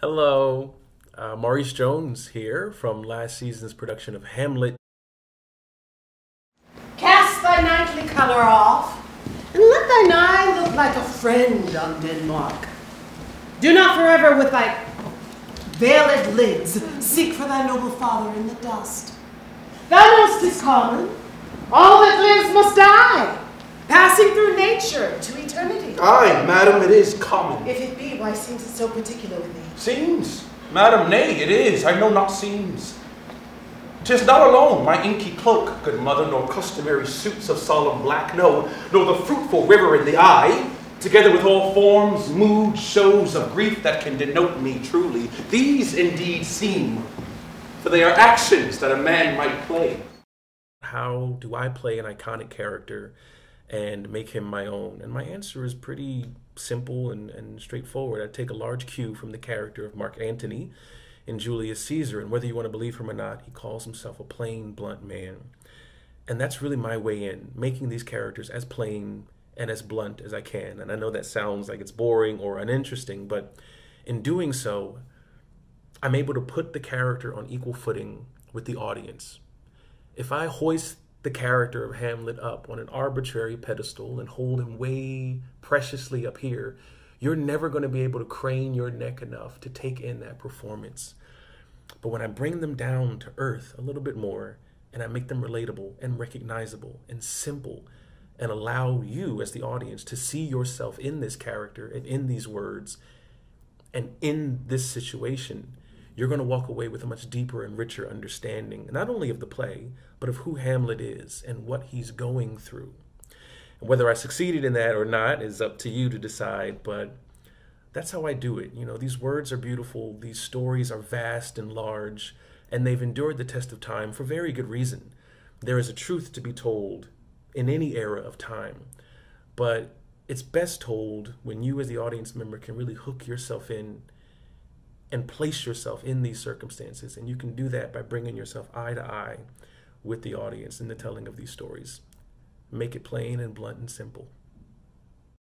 Hello, uh, Maurice Jones here from last season's production of Hamlet. Cast thy knightly colour off, and let thine eye look like a friend on Denmark. Do not forever with thy veiled lids seek for thy noble father in the dust. Thou knowst his common. All that lives must die, passing through nature to eternity. Aye, madam, it is common. If it be, why seems it so particular with thee? Seems? Madam, nay, it is. I know not seems. Tis not alone my inky cloak, good mother, nor customary suits of solemn black, no, nor the fruitful river in the eye, together with all forms, moods, shows of grief that can denote me truly. These indeed seem, for they are actions that a man might play. How do I play an iconic character and make him my own? And my answer is pretty simple and, and straightforward. I take a large cue from the character of Mark Antony in Julius Caesar, and whether you want to believe him or not, he calls himself a plain, blunt man. And that's really my way in, making these characters as plain and as blunt as I can. And I know that sounds like it's boring or uninteresting, but in doing so, I'm able to put the character on equal footing with the audience. If I hoist the character of Hamlet up on an arbitrary pedestal and hold him way preciously up here, you're never going to be able to crane your neck enough to take in that performance. But when I bring them down to earth a little bit more and I make them relatable and recognizable and simple and allow you as the audience to see yourself in this character and in these words and in this situation, you're going to walk away with a much deeper and richer understanding, not only of the play, but of who Hamlet is and what he's going through. And whether I succeeded in that or not is up to you to decide, but that's how I do it. You know, these words are beautiful, these stories are vast and large, and they've endured the test of time for very good reason. There is a truth to be told in any era of time, but it's best told when you, as the audience member, can really hook yourself in and place yourself in these circumstances. And you can do that by bringing yourself eye to eye with the audience in the telling of these stories. Make it plain and blunt and simple.